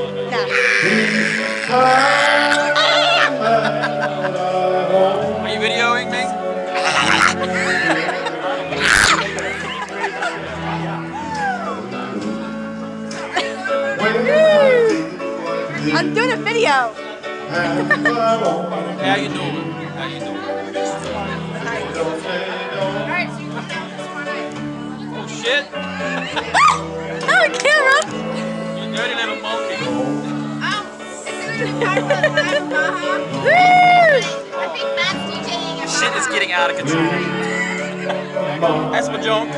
Are you videoing me? I'm doing a video. How you doing? How you doing? Oh shit! Oh, camera. Shit is getting out of control. That's my junk.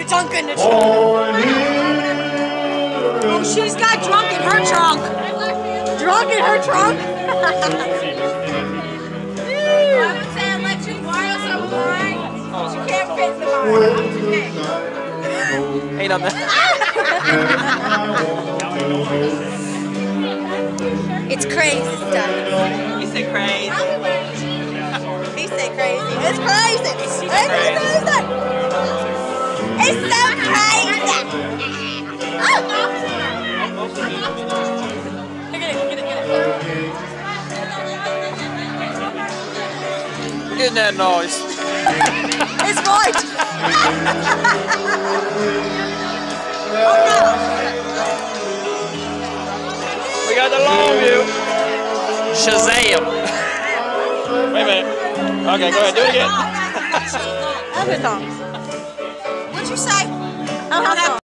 It's on good. Oh, she's got drunk in her trunk. Drunk in her trunk. Ain't nothing. It's crazy stuff. You say crazy. He said crazy. It's crazy. It's so crazy. It's so crazy. Look at it, look at it, look at Getting that noise. It's right. We got the long view. Shazam. Wait a minute. Okay, go ahead. Do it again. Other songs. What'd you say? Uh-huh.